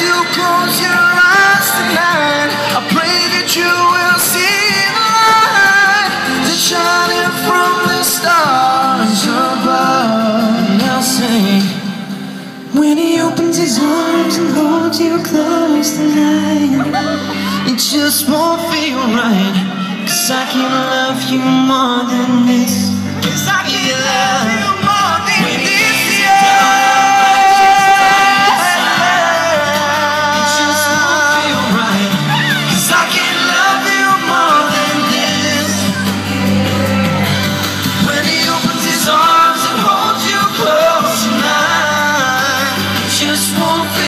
you close your eyes tonight, I pray that you will see the light that's shining from the stars above. Sing. When he opens his arms and holds you close tonight, it just won't feel right. Cause I can love you more than this. just